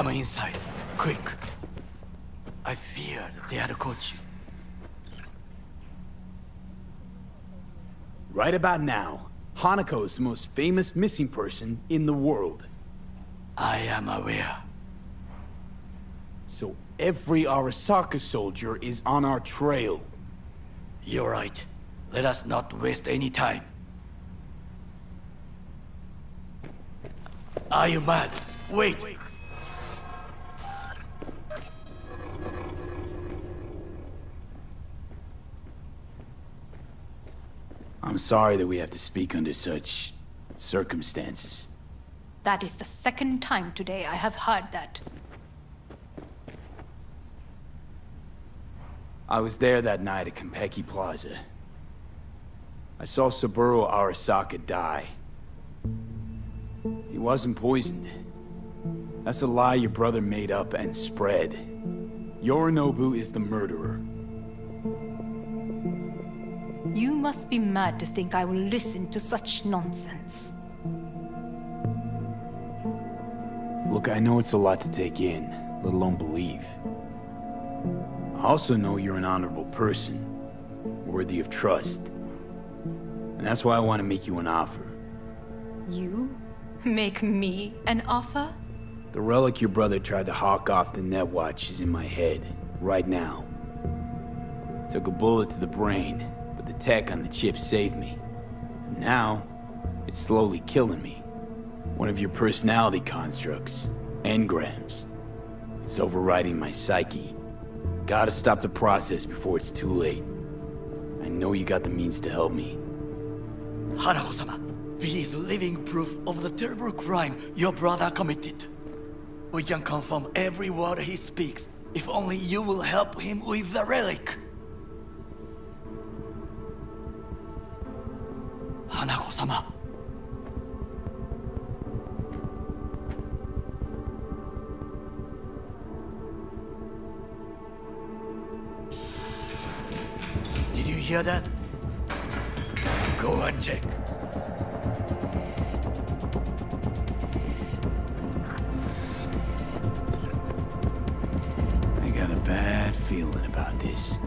Come inside, quick. I feared they had caught you. Right about now, Hanako is the most famous missing person in the world. I am aware. So every Arasaka soldier is on our trail. You're right. Let us not waste any time. Are you mad? Wait! I'm sorry that we have to speak under such circumstances. That is the second time today I have heard that. I was there that night at Konpeki Plaza. I saw Saburo Arasaka die. He wasn't poisoned. That's a lie your brother made up and spread. Yorinobu is the murderer. You must be mad to think I will listen to such nonsense. Look, I know it's a lot to take in, let alone believe. I also know you're an honorable person, worthy of trust. And that's why I want to make you an offer. You? Make me an offer? The relic your brother tried to hawk off the Netwatch is in my head, right now. Took a bullet to the brain, but the tech on the chip saved me. And now, it's slowly killing me. One of your personality constructs, engrams. It's overriding my psyche. Gotta stop the process before it's too late. I know you got the means to help me. Hanako-sama, V is living proof of the terrible crime your brother committed. We can confirm every word he speaks, if only you will help him with the relic. Hanako-sama. Did you hear that? Go and check. Bad feeling about this.